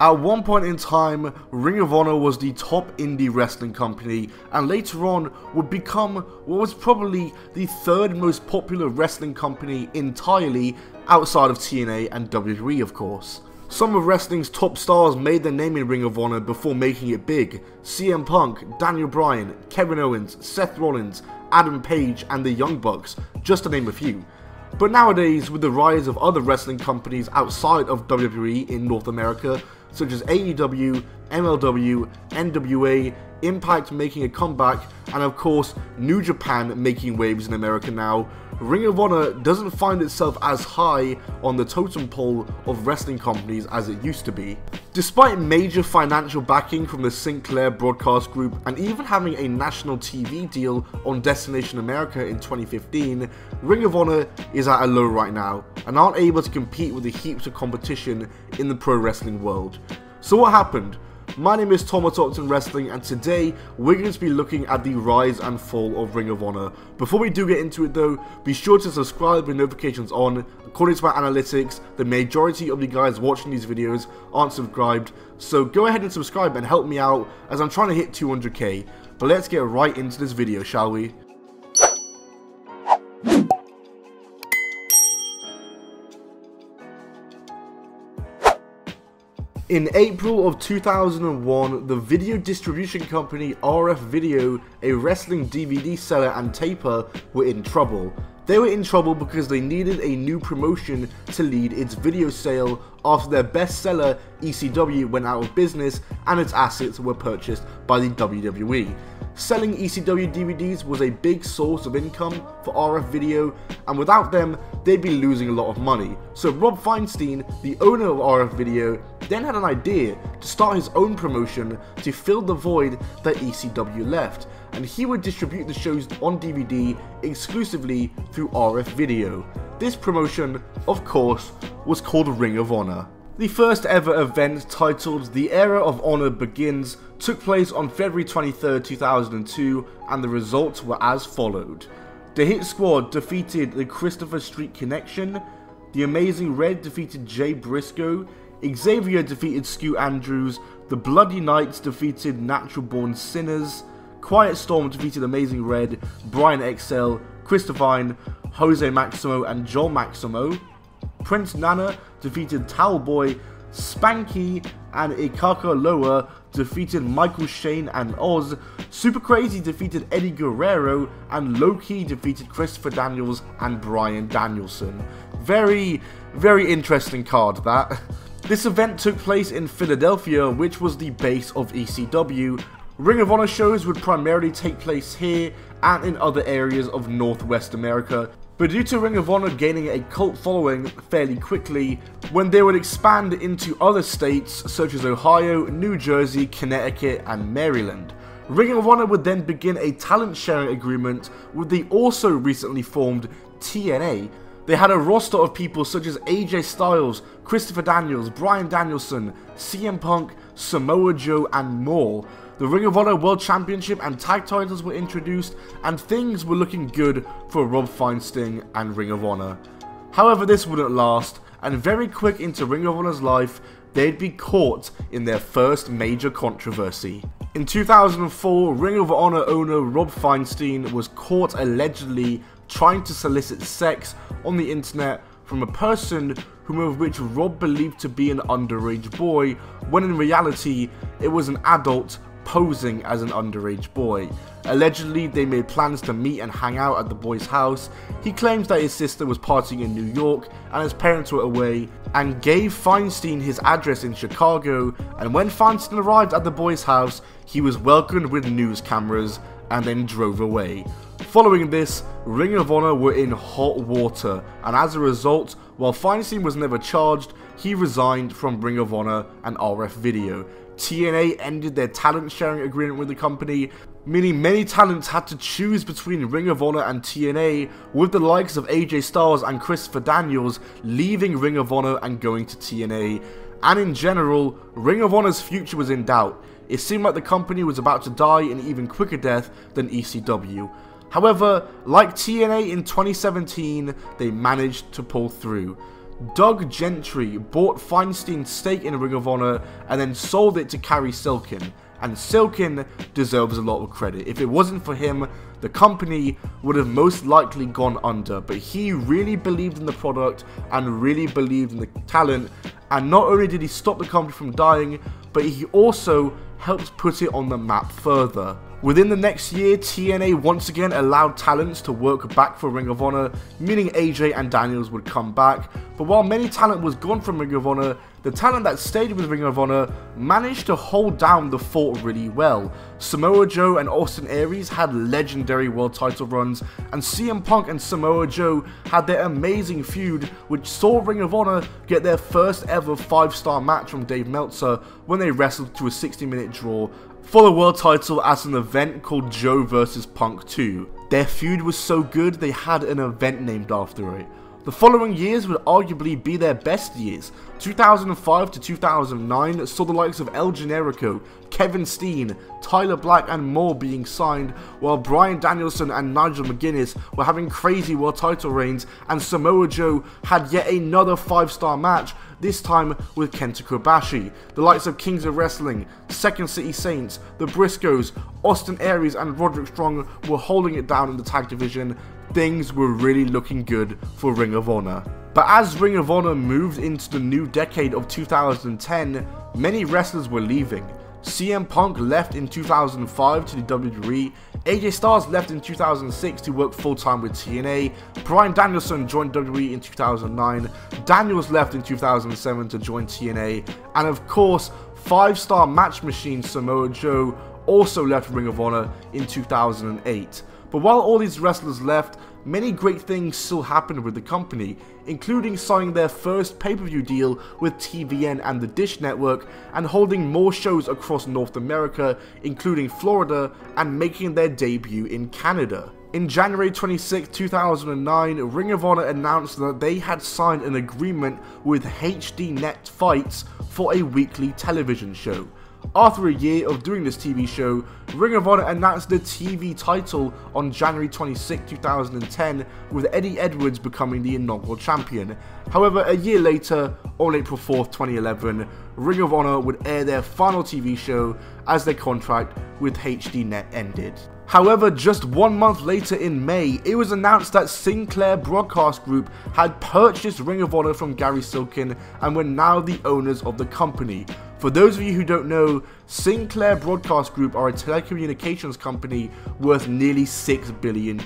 At one point in time, Ring of Honor was the top indie wrestling company and later on would become what was probably the third most popular wrestling company entirely outside of TNA and WWE of course. Some of wrestling's top stars made their name in Ring of Honor before making it big. CM Punk, Daniel Bryan, Kevin Owens, Seth Rollins, Adam Page and the Young Bucks, just to name a few. But nowadays, with the rise of other wrestling companies outside of WWE in North America, such as AEW, MLW, NWA, Impact making a comeback, and of course, New Japan making waves in America now, Ring of Honor doesn't find itself as high on the totem pole of wrestling companies as it used to be. Despite major financial backing from the Sinclair Broadcast Group and even having a national TV deal on Destination America in 2015, Ring of Honor is at a low right now and aren't able to compete with the heaps of competition in the pro wrestling world. So what happened? My name is Tom Talkton Wrestling and today we're going to be looking at the rise and fall of Ring of Honor. Before we do get into it though, be sure to subscribe with notifications on. According to my analytics, the majority of you guys watching these videos aren't subscribed, so go ahead and subscribe and help me out as I'm trying to hit 200k. But let's get right into this video, shall we? In April of 2001, the video distribution company RF Video, a wrestling DVD seller and taper, were in trouble. They were in trouble because they needed a new promotion to lead its video sale after their bestseller ECW went out of business and its assets were purchased by the WWE. Selling ECW DVDs was a big source of income for RF Video, and without them, they'd be losing a lot of money. So Rob Feinstein, the owner of RF Video, then had an idea to start his own promotion to fill the void that ECW left, and he would distribute the shows on DVD exclusively through RF Video. This promotion, of course, was called Ring of Honor. The first ever event titled The Era of Honor Begins took place on February 23, 2002 and the results were as followed. The Hit Squad defeated the Christopher Street Connection, The Amazing Red defeated Jay Briscoe, Xavier defeated Scoot Andrews, The Bloody Knights defeated Natural Born Sinners, Quiet Storm defeated Amazing Red, Brian XL, Chris Divine, Jose Maximo and Joel Maximo, Prince Nana defeated Towelboy, Spanky and Ikaka Loa defeated Michael Shane and Oz, Super Crazy defeated Eddie Guerrero, and Low Ki defeated Christopher Daniels and Bryan Danielson. Very, very interesting card that. This event took place in Philadelphia, which was the base of ECW. Ring of Honor shows would primarily take place here and in other areas of Northwest America, but due to Ring of Honor gaining a cult following fairly quickly, when they would expand into other states such as Ohio, New Jersey, Connecticut, and Maryland. Ring of Honor would then begin a talent sharing agreement with the also recently formed TNA. They had a roster of people such as AJ Styles, Christopher Daniels, Bryan Danielson, CM Punk, Samoa Joe, and more. The Ring of Honor World Championship and tag titles were introduced, and things were looking good for Rob Feinstein and Ring of Honor. However, this wouldn't last, and very quick into Ring of Honor's life, they'd be caught in their first major controversy. In 2004, Ring of Honor owner Rob Feinstein was caught allegedly trying to solicit sex on the internet from a person whom of which Rob believed to be an underage boy, when in reality it was an adult posing as an underage boy. Allegedly, they made plans to meet and hang out at the boy's house. He claims that his sister was partying in New York and his parents were away, and gave Feinstein his address in Chicago. And when Feinstein arrived at the boy's house, he was welcomed with news cameras and then drove away. Following this, Ring of Honor were in hot water, and as a result, while Feinstein was never charged, he resigned from Ring of Honor and RF Video. TNA ended their talent sharing agreement with the company, meaning many talents had to choose between Ring of Honor and TNA, with the likes of AJ Styles and Christopher Daniels leaving Ring of Honor and going to TNA. And in general, Ring of Honor's future was in doubt. It seemed like the company was about to die an even quicker death than ECW. However, like TNA in 2017, they managed to pull through. Doug Gentry bought Feinstein's stake in Ring of Honor and then sold it to Cary Silkin. And Silkin deserves a lot of credit. If it wasn't for him, the company would have most likely gone under. But he really believed in the product and really believed in the talent. And not only did he stop the company from dying, but he also helped put it on the map further. Within the next year, TNA once again allowed talents to work back for Ring of Honor, meaning AJ and Daniels would come back. But while many talent was gone from Ring of Honor, the talent that stayed with Ring of Honor managed to hold down the fort really well. Samoa Joe and Austin Aries had legendary world title runs, and CM Punk and Samoa Joe had their amazing feud, which saw Ring of Honor get their first ever 5 star match from Dave Meltzer when they wrestled to a 60 minute draw for the world title at an event called Joe vs Punk 2. Their feud was so good they had an event named after it. The following years would arguably be their best years. 2005 to 2009 saw the likes of El Generico, Kevin Steen, Tyler Black and more being signed, while Bryan Danielson and Nigel McGuinness were having crazy world title reigns and Samoa Joe had yet another 5 star match, this time with Kenta Kobashi. The likes of Kings of Wrestling, Second City Saints, the Briscoes, Austin Aries and Roderick Strong were holding it down in the tag division things were really looking good for Ring of Honor. But as Ring of Honor moved into the new decade of 2010, many wrestlers were leaving. CM Punk left in 2005 to the WWE, AJ Styles left in 2006 to work full-time with TNA, Bryan Danielson joined WWE in 2009, Daniels left in 2007 to join TNA, and of course, 5-star match machine Samoa Joe also left Ring of Honor in 2008. But while all these wrestlers left, many great things still happened with the company, including signing their first pay-per-view deal with TVN and the Dish Network, and holding more shows across North America, including Florida, and making their debut in Canada. In January 26, 2009, Ring of Honor announced that they had signed an agreement with HDNet Fights for a weekly television show. After a year of doing this TV show, Ring of Honor announced the TV title on January 26, 2010, with Eddie Edwards becoming the inaugural champion. However, a year later, on April 4, 2011, Ring of Honor would air their final TV show as their contract with HDNet ended. However, just one month later in May, it was announced that Sinclair Broadcast Group had purchased Ring of Honor from Cary Silkin and were now the owners of the company. For those of you who don't know, Sinclair Broadcast Group are a telecommunications company worth nearly $6 billion.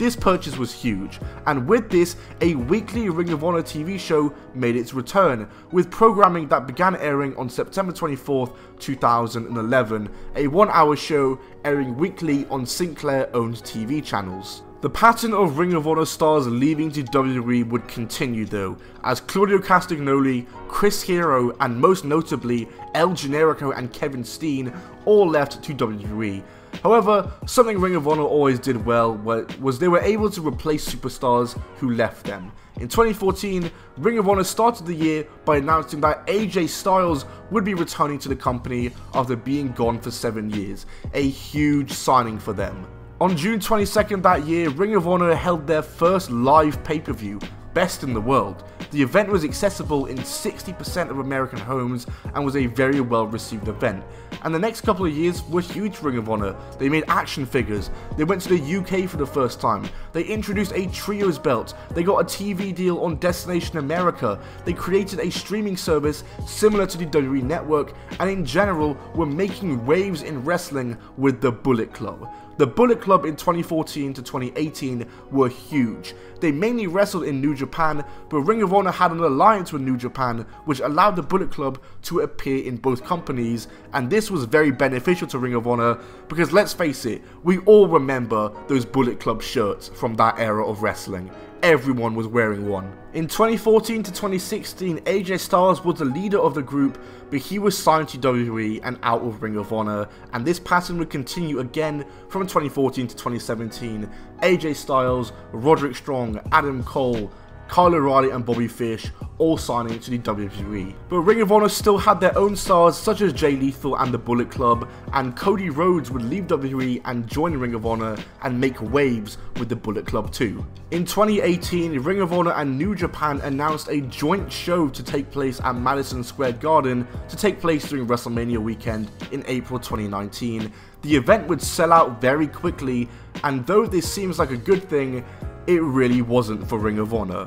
This purchase was huge, and with this, a weekly Ring of Honor TV show made its return, with programming that began airing on September 24th, 2011, a one hour show airing weekly on Sinclair owned TV channels. The pattern of Ring of Honor stars leaving to WWE would continue though, as Claudio Castagnoli, Chris Hero, and most notably El Generico and Kevin Steen all left to WWE. However, something Ring of Honor always did well was they were able to replace superstars who left them. In 2014, Ring of Honor started the year by announcing that AJ Styles would be returning to the company after being gone for 7 years, a huge signing for them. On June 22nd that year, Ring of Honor held their first live pay-per-view, Best in the World. The event was accessible in 60% of American homes and was a very well received event. And the next couple of years were huge Ring of Honor. They made action figures, they went to the UK for the first time, they introduced a trios belt, they got a TV deal on Destination America, they created a streaming service similar to the WWE Network, and in general were making waves in wrestling with the Bullet Club. The Bullet Club in 2014 to 2018 were huge. They mainly wrestled in New Japan, but Ring of Honor had an alliance with New Japan, which allowed the Bullet Club to appear in both companies, and this was very beneficial to Ring of Honor because let's face it, we all remember those Bullet Club shirts from that era of wrestling everyone was wearing one. In 2014 to 2016, AJ Styles was the leader of the group, but he was signed to WWE and out of Ring of Honor, and this pattern would continue again from 2014 to 2017. AJ Styles, Roderick Strong, Adam Cole, Kyle O'Reilly and Bobby Fish all signing to the WWE. But Ring of Honor still had their own stars such as Jay Lethal and the Bullet Club, and Cody Rhodes would leave WWE and join Ring of Honor and make waves with the Bullet Club too. In 2018, Ring of Honor and New Japan announced a joint show to take place at Madison Square Garden to take place during WrestleMania weekend in April 2019. The event would sell out very quickly, and though this seems like a good thing, it really wasn't for Ring of Honor.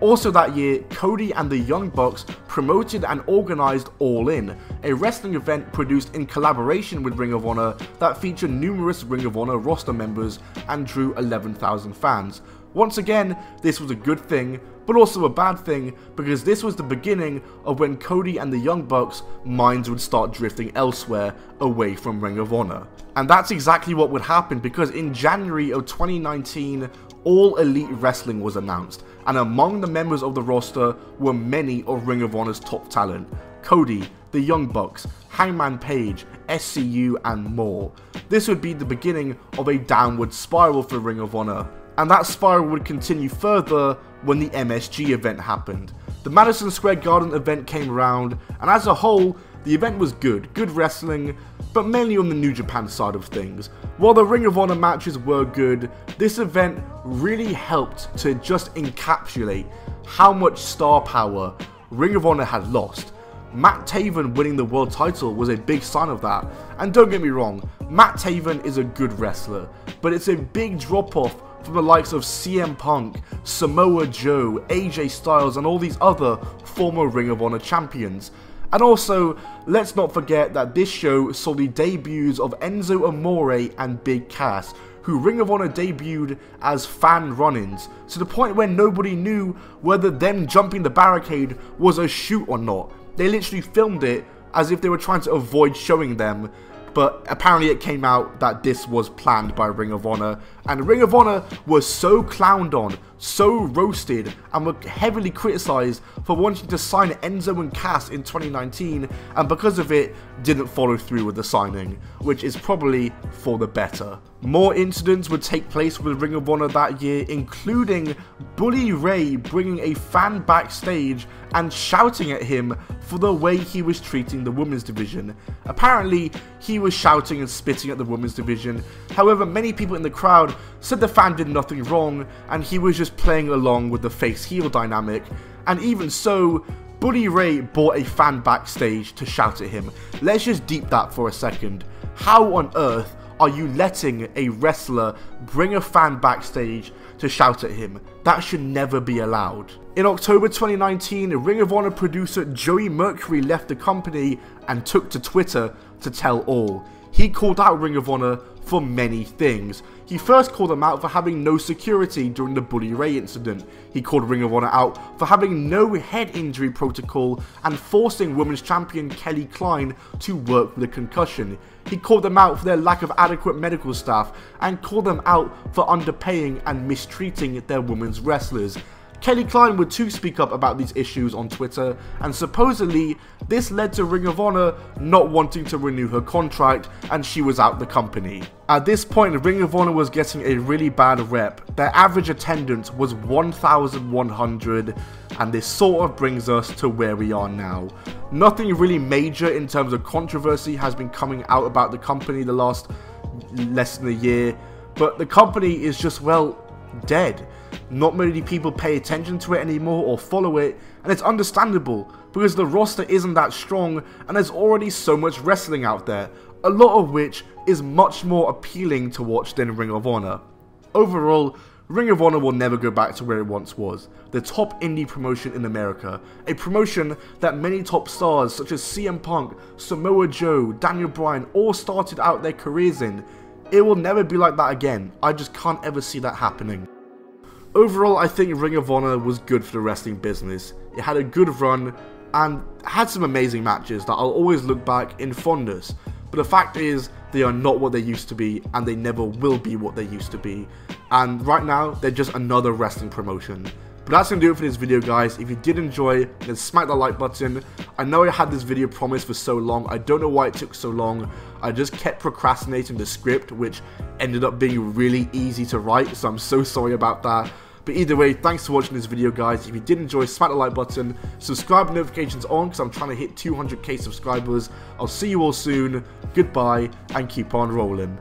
Also that year, Cody and the Young Bucks promoted and organized All In, a wrestling event produced in collaboration with Ring of Honor that featured numerous Ring of Honor roster members and drew 11,000 fans. Once again, this was a good thing, but also a bad thing because this was the beginning of when Cody and the Young Bucks minds would start drifting elsewhere away from Ring of Honor. And that's exactly what would happen because in January of 2019, All Elite Wrestling was announced, and among the members of the roster were many of Ring of Honor's top talent Cody, the Young Bucks, Hangman Page, SCU, and more. This would be the beginning of a downward spiral for Ring of Honor, and that spiral would continue further when the MSG event happened. The Madison Square Garden event came around, and as a whole, the event was good, good wrestling, but mainly on the New Japan side of things. While the Ring of Honor matches were good, this event really helped to just encapsulate how much star power Ring of Honor had lost. Matt Taven winning the world title was a big sign of that. And don't get me wrong, Matt Taven is a good wrestler, but it's a big drop off from the likes of CM Punk, Samoa Joe, AJ Styles, and all these other former Ring of Honor champions. And also, let's not forget that this show saw the debuts of Enzo Amore and Big Cass, who Ring of Honor debuted as fan run-ins, to the point where nobody knew whether them jumping the barricade was a shoot or not. They literally filmed it as if they were trying to avoid showing them but apparently it came out that this was planned by Ring of Honor, and Ring of Honor was so clowned on, so roasted, and were heavily criticised for wanting to sign Enzo and Cass in 2019, and because of it, didn't follow through with the signing, which is probably for the better. More incidents would take place with Ring of Honor that year, including Bully Ray bringing a fan backstage and shouting at him for the way he was treating the women's division. Apparently, he was shouting and spitting at the women's division. However, many people in the crowd said the fan did nothing wrong and he was just playing along with the face heel dynamic. And even so, Bully Ray brought a fan backstage to shout at him. Let's just deep that for a second. How on earth are you letting a wrestler bring a fan backstage to shout at him? That should never be allowed. In October 2019, Ring of Honor producer Joey Mercury left the company and took to Twitter to tell all. He called out Ring of Honor for many things. He first called them out for having no security during the Bully Ray incident. He called Ring of Honor out for having no head injury protocol and forcing Women's Champion Kelly Klein to work with a concussion. He called them out for their lack of adequate medical staff and called them out for underpaying and mistreating their women's wrestlers. Kelly Klein would too speak up about these issues on Twitter, and supposedly this led to Ring of Honor not wanting to renew her contract and she was out the company. At this point, Ring of Honor was getting a really bad rep. Their average attendance was 1,100, and this sort of brings us to where we are now. Nothing really major in terms of controversy has been coming out about the company the last less than a year, but the company is just, well, dead. Not many people pay attention to it anymore or follow it, and it's understandable because the roster isn't that strong and there's already so much wrestling out there, a lot of which is much more appealing to watch than Ring of Honor. Overall, Ring of Honor will never go back to where it once was, the top indie promotion in America, a promotion that many top stars such as CM Punk, Samoa Joe, Daniel Bryan all started out their careers in. It will never be like that again, I just can't ever see that happening. Overall, I think Ring of Honor was good for the wrestling business. It had a good run and had some amazing matches that I'll always look back in fondness. But the fact is, they are not what they used to be, and they never will be what they used to be. And right now, they're just another wrestling promotion. But that's going to do it for this video, guys. If you did enjoy, then smack the like button. I know I had this video promised for so long. I don't know why it took so long. I just kept procrastinating the script, which ended up being really easy to write, so I'm so sorry about that. But either way, thanks for watching this video guys. If you did enjoy, smack the like button, subscribe notifications on because I'm trying to hit 200k subscribers. I'll see you all soon, goodbye, and keep on rolling.